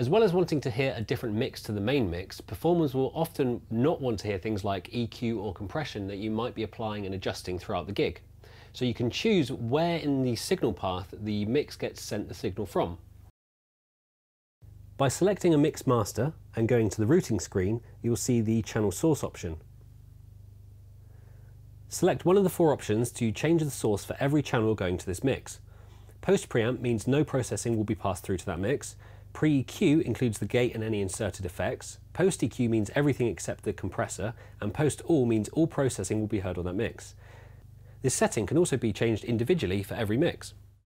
As well as wanting to hear a different mix to the main mix, performers will often not want to hear things like EQ or compression that you might be applying and adjusting throughout the gig. So you can choose where in the signal path the mix gets sent the signal from. By selecting a mix master and going to the routing screen, you'll see the channel source option. Select one of the four options to change the source for every channel going to this mix. Post preamp means no processing will be passed through to that mix, Pre-EQ includes the gate and any inserted effects. Post-EQ means everything except the compressor, and post-all means all processing will be heard on that mix. This setting can also be changed individually for every mix.